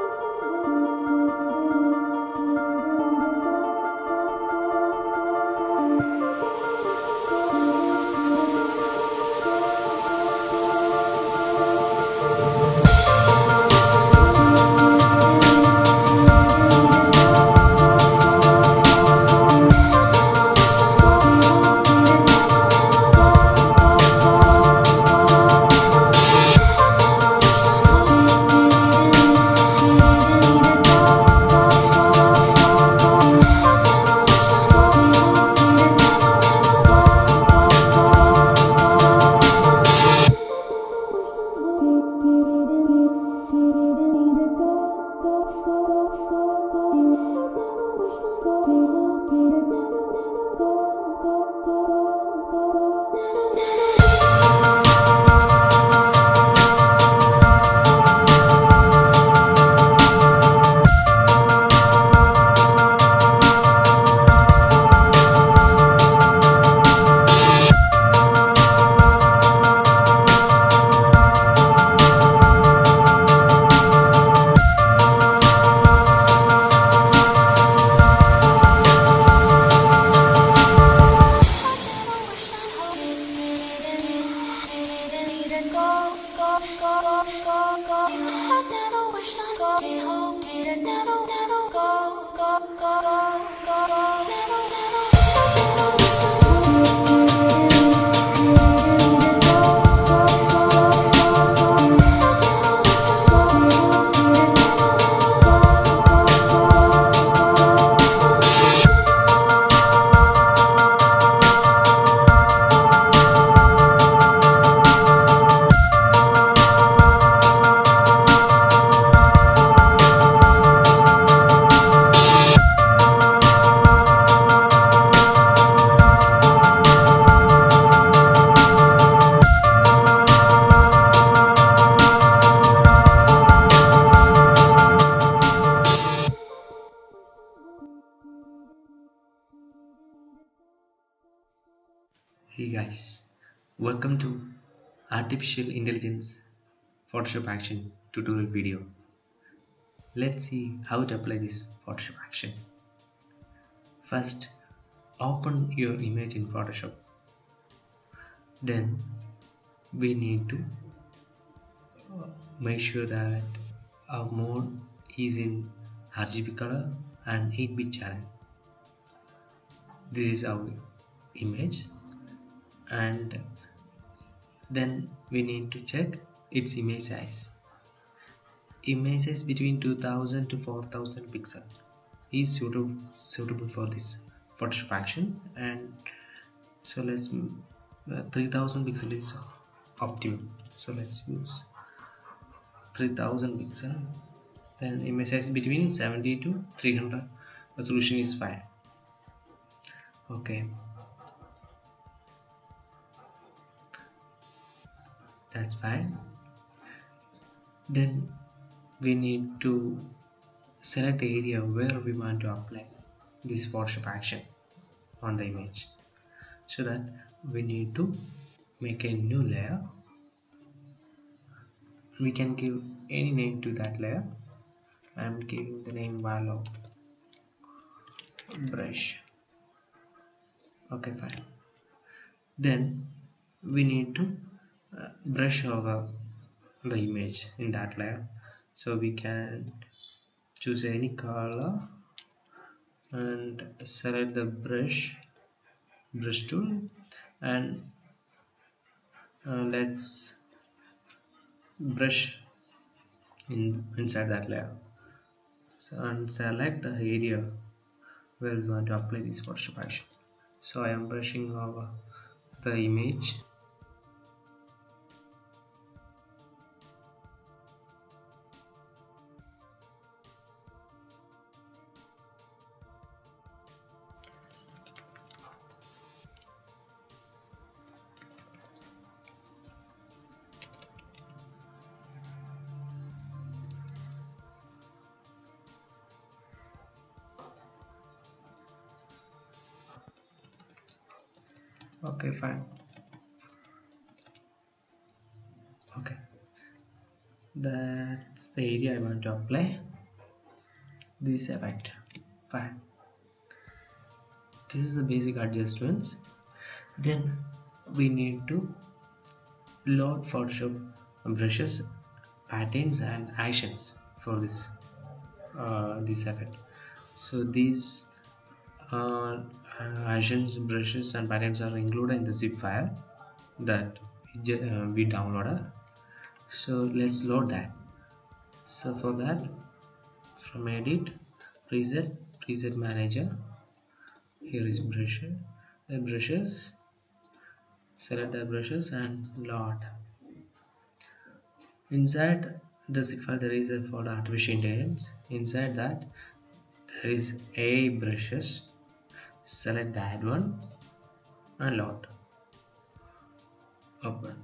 Hey welcome to Artificial Intelligence Photoshop Action tutorial video. Let's see how to apply this Photoshop action. First, open your image in Photoshop. Then we need to make sure that our mode is in RGB color and 8-bit channel. This is our image and then we need to check its image size. Image size between 2000 to 4000 pixel is suitable suitable for this photoshop action. And so let's uh, 3000 pixel is optimum. So let's use 3000 pixel. Then image size between 70 to 300 resolution is fine. Okay that's fine. Then we need to select the area where we want to apply this Photoshop action on the image. So that we need to make a new layer. We can give any name to that layer. I'm giving the name Valo brush. Okay fine. Then we need to brush over the image in that layer. So we can choose any color and select the brush brush tool and uh, let's brush in inside that layer. So and select the area where we want to apply this Photoshop action. So I am brushing over the image okay fine. Okay that's the area I want to apply. This effect. Fine. This is the basic adjustments. Then we need to load photoshop brushes patterns and actions for this uh, this effect. So these uh, actions brushes and patterns are included in the zip file that uh, we downloaded. So let's load that. So for that from edit preset preset manager. Here is brush uh, brushes select the brushes and load. Inside the zip file there is a folder artificial intelligence. Inside that there is a brushes select the that one and load. Open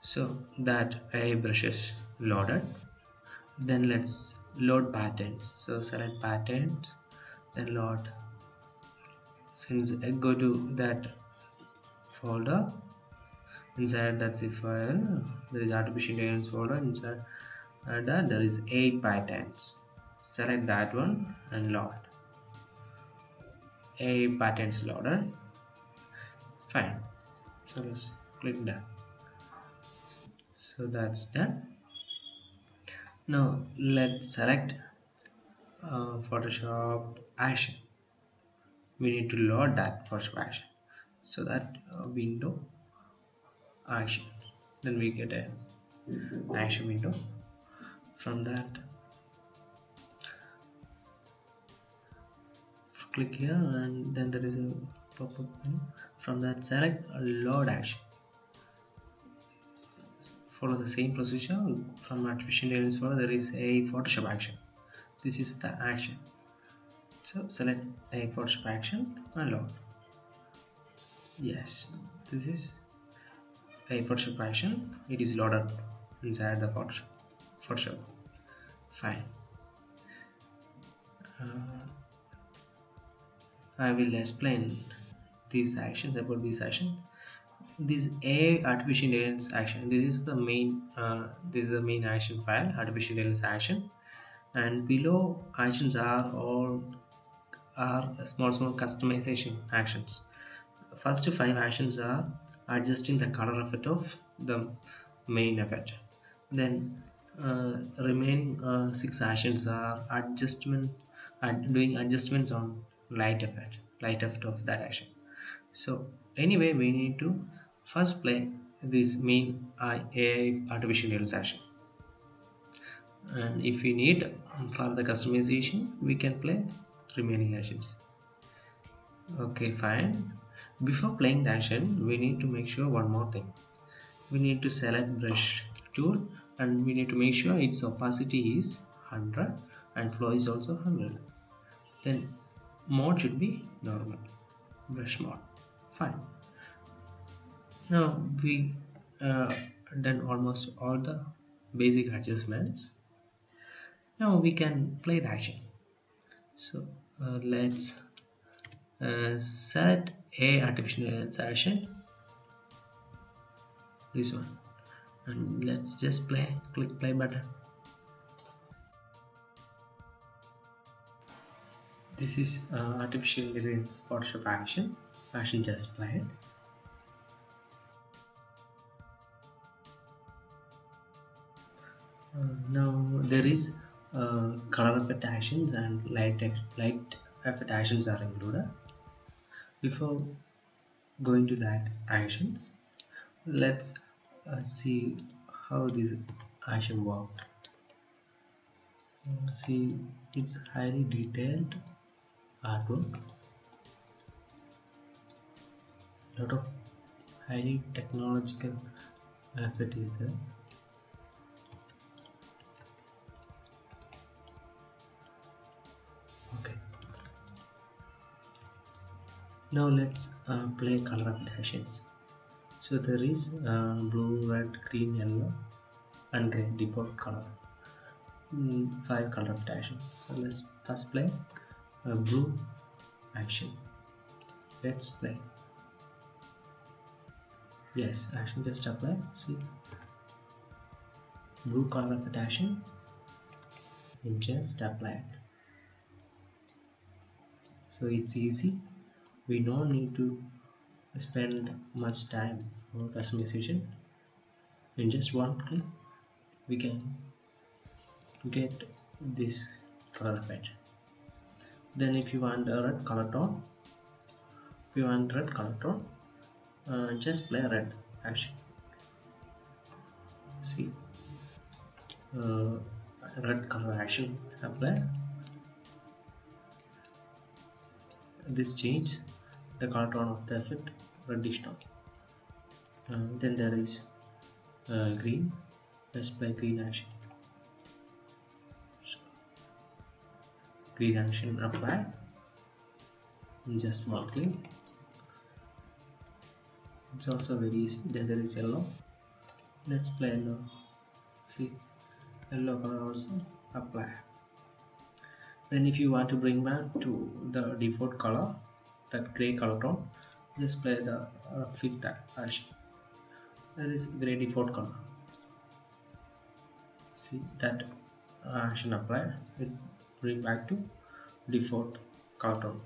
so that a brushes loaded. Then let's load patterns. So select patterns then load. Since I go to that folder inside that zip file there is artificial intelligence folder inside that uh, there is a patterns. Select that one and load a patterns loader fine. So let's click done so that's done. Now let's select uh, Photoshop action. We need to load that Photoshop action. So that uh, window action. Then we get a action window. From that click here and then there is a pop-up from that select load action. Follow the same procedure. From artificial intelligence folder there is a photoshop action. This is the action. So select a photoshop action and load. Yes this is a photoshop action. It is loaded inside the photoshop. Photoshop. Fine. Uh, I will explain these actions about this action this a artificial intelligence action. This is the main uh, this is the main action file artificial intelligence action. And below actions are all are small small customization actions. First five actions are adjusting the color effect of the main effect. Then uh, remaining uh, six actions are adjustment and doing adjustments on light effect light effect of that action. So anyway we need to first play this main AI artificial intelligence and if we need for the customization we can play remaining actions. Okay fine. Before playing the action we need to make sure one more thing. We need to select brush tool and we need to make sure its opacity is 100 and flow is also 100 then mode should be normal. Brush mode fine. Now we uh, done almost all the basic adjustments. Now we can play the action. So uh, let's uh, set a artificial intelligence action this one. And let's just play click play button this is uh, artificial intelligence photoshop action. Action just played. Uh, now there is uh, color effect actions and light light effect actions are included. Before going to that actions let's uh, see how this action worked. Uh, see it's highly detailed artwork lot of highly technological effect is there. Okay. Now let's uh, play color applications so there is uh, blue red green yellow and gray default color. Mm, five color applications so let's first play a blue action. Let's play. Yes action just apply. See. Blue color application and just apply it so it's easy. We don't need to spend much time for customization. In just one click we can get this color effect then if you want a red color tone if you want red color tone uh, just play red action see uh, red color action apply. This change the color tone of the effect reddish tone. Uh, then there is uh, green let's play green action green action apply just one click. It's also very easy. Then there is yellow. Let's play yellow. See yellow color also apply. Then if you want to bring back to the default color that gray color tone just play the uh, fifth action that is gray default color. See that action applied. It bring back to default color tone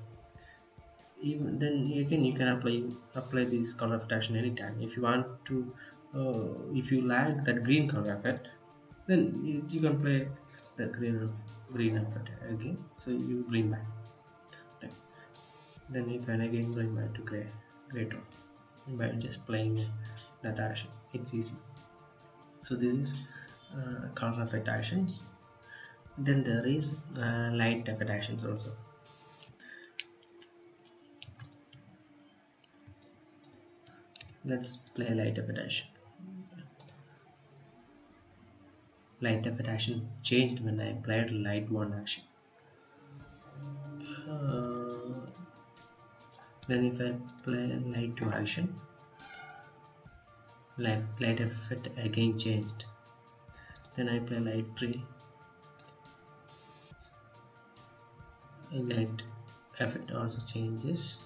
even then again you can apply apply this color action anytime if you want to uh, if you like that green color effect then you, you can play the green green effect again. So you bring back. Then you can again bring back to gray gray tone by just playing that action it's easy. So this is uh, color effect actions then there is uh, light effect actions also. Let's play light effect action light effect action changed when I applied light one action. Uh, then if I play light 2 action light, light effect again changed. Then I play light 3 light effect also changes.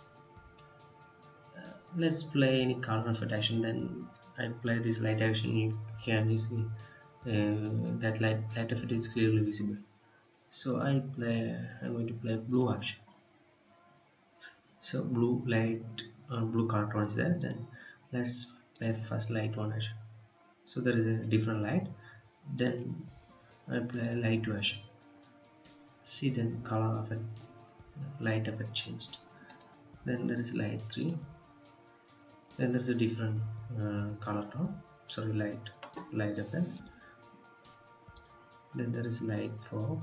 Uh, let's play any color effect action then I play this light action. You can see uh, that light, light effect is clearly visible. So I play I'm going to play blue action. So blue light uh, blue tone is there then let's play first light one action. So there is a different light. Then I play light two action see then color of it light effect changed. Then there is light 3 then there's a different uh, color tone. Sorry light light effect then there is light 4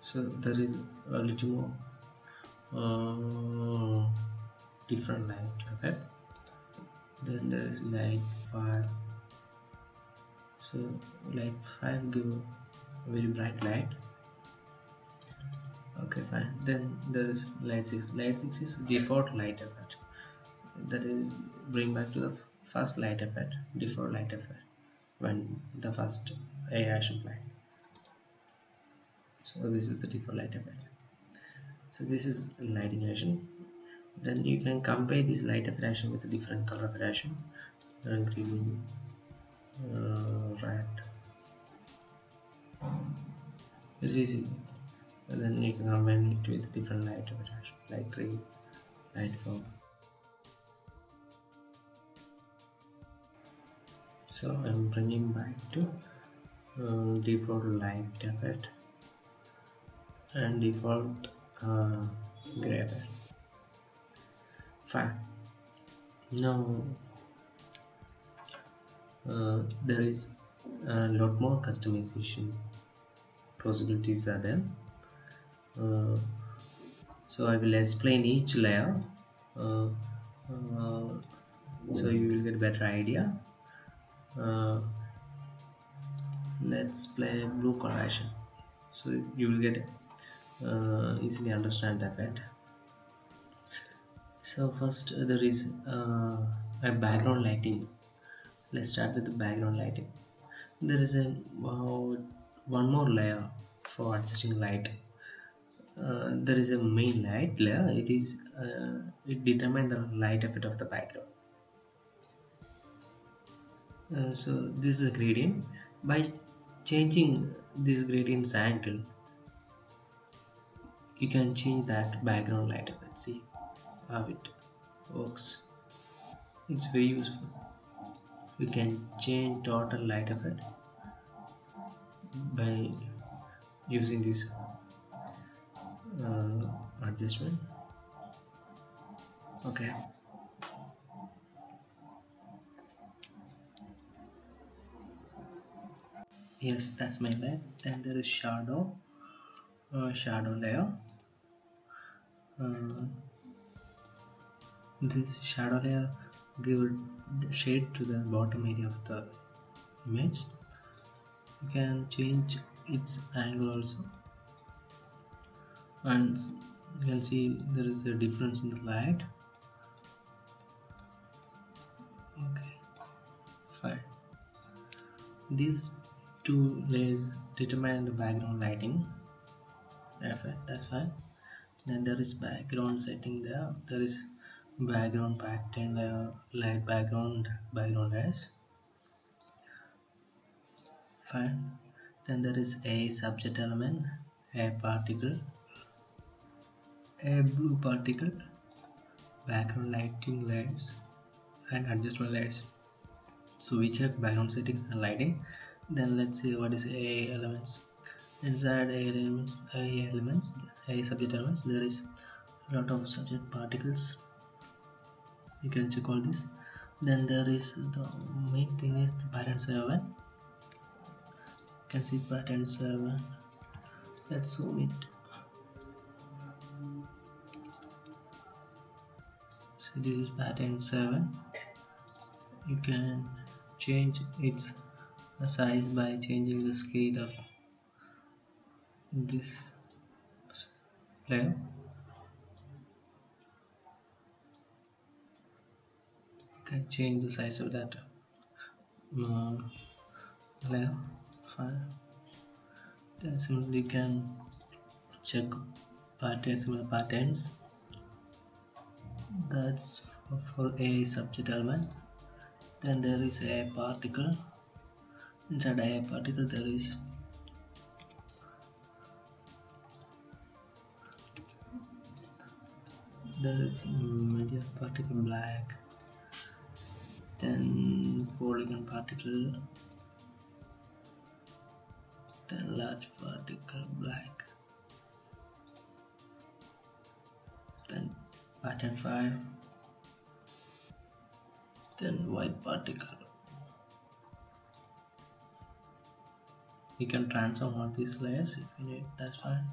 so there is a little more uh, different light effect then there is light 5 so light 5 give very bright light. Okay fine. Then there is light 6 light 6 is default light effect. That is bring back to the first light effect default light effect when the first AI action applied so this is the default light effect. So this is lighting action then you can compare this light effect with a different color action uh, green uh, red it's easy. And then you can combine it with different light effect action light 3 light 4 so I'm bringing back to uh, default light effect and default uh, gray effect fine. Now uh, there is a lot more customization possibilities are there. Uh, so I will explain each layer. Uh, uh, so you will get better idea. Uh, let's play blue correlation. So you will get uh, easily understand the effect so first uh, there is a background lighting. Let's start with the background lighting. There is a one more layer for adjusting light. Uh, there is a main light layer. It is uh, it determines the light effect of the background. Uh, so this is a gradient. By changing this gradient's angle you can change that background light effect. See how it works. It's very useful. You can change total light effect by using this uh, adjustment. Okay. Yes that's my light then there is shadow uh, shadow layer. Uh, this shadow layer give shade to the bottom area of the image you can change its angle also. And you can see there is a difference in the light. Okay fine. These two layers determine the background lighting. Effect that's fine. Then there is background setting there. There is background pattern layer light background background layers fine then there is a subject element a particle a blue particle background lighting layers and adjustment layers so we check background settings and lighting. Then let's see what is a elements. Inside a elements a elements a subject elements there is a lot of subject particles. You can check all this. Then there is the main thing is the 7 you can see pattern 7 let's zoom it. So this is pattern 7 you can change its size by changing the scale of this layer you can change the size of that uh, layer fine then simply can check patterns similar patterns that's for, for a subject element. Then there is a particle. Inside a particle there is there is medium particle black. Then polygon particle then large particle black. Then pattern 5 then white particle you can transform all these layers if you need that's fine.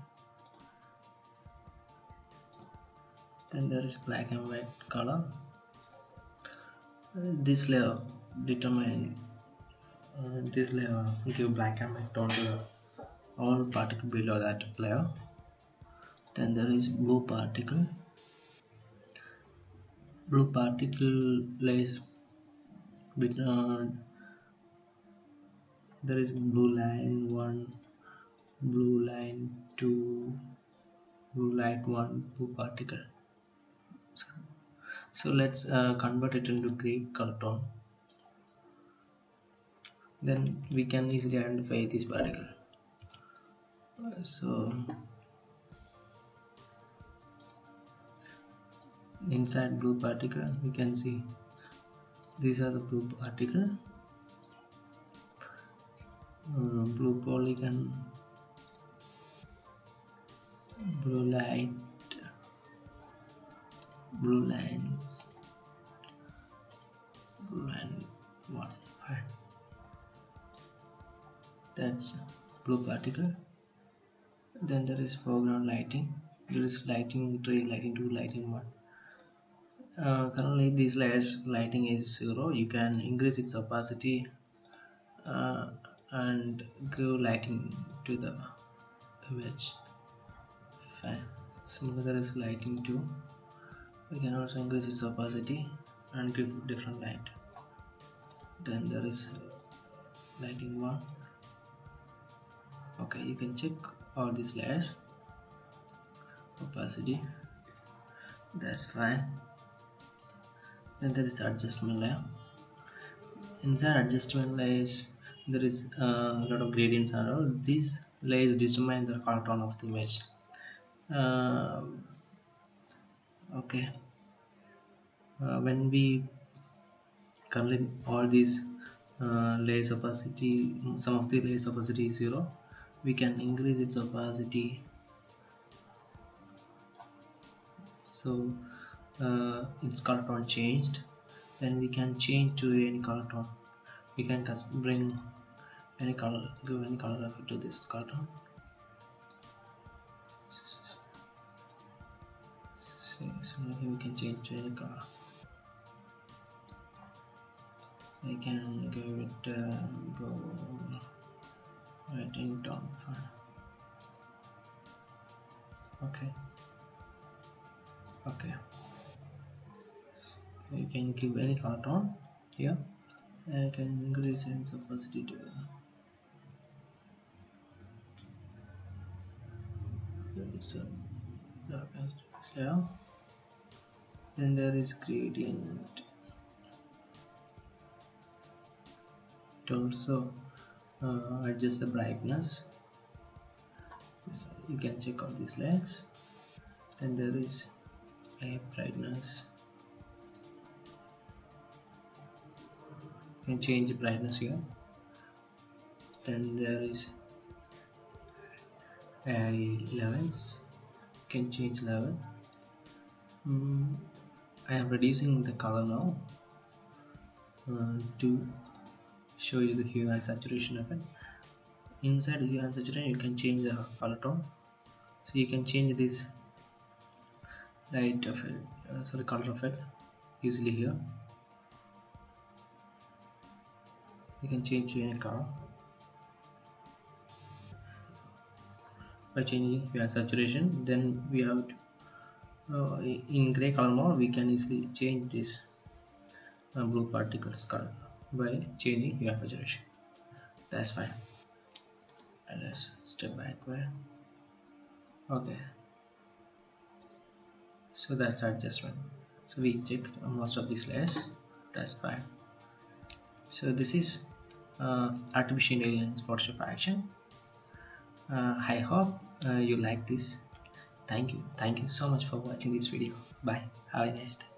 Then there is black and white color. This layer determine uh, this layer give black and white tone to all particle below that layer. Then there is blue particle. Blue particle lays between there is blue line 1 blue line 2 blue light 1 blue particle. So, so let's uh, convert it into gray color tone then we can easily identify this particle. So inside blue particle we can see these are the blue particle. Uh, blue polygon blue light blue lines that's blue particle. Then there is foreground lighting. There is lighting 3 lighting 2 lighting 1 uh, currently these layers lighting is zero. You can increase its opacity uh, and give lighting to the image. Fine. Similar there is lighting too. We can also increase its opacity and give different light. Then there is lighting one okay you can check all these layers. Opacity. That's fine. Then there is adjustment layer. Inside adjustment layers there is uh, a lot of gradients and all. These layers determine the color tone of the image. Uh, okay. Uh, when we currently all these uh, layers opacity some of the layers opacity is zero we can increase its opacity. So uh, its color tone changed. Then we can change to any color tone. We can bring any color give any color to this color tone. So here we can change to any color. I can give it uh, in tone fine okay. Okay. You can give any color tone here and I can increase its opacity to so darkest layer. Then there is gradient. It also uh, adjust the brightness. You can check out these layers then there is a brightness. You can change the brightness here. Then there is a levels you can change level. Mm, I am reducing the color now. Uh, to show you the hue and saturation effect inside hue and saturation you can change the color tone. So you can change this light effect uh, sorry color effect easily here. You can change to any color by changing hue and saturation. Then we have to, uh, in gray color mode we can easily change this uh, blue particles color by changing and saturation that's fine. And let's step back backward okay. So that's our adjustment. So we checked most of these layers. That's fine. So this is uh, artificial intelligence photoshop action. Uh, i hope uh, you like this. Thank you. Thank you so much for watching this video. Bye. Have a nice day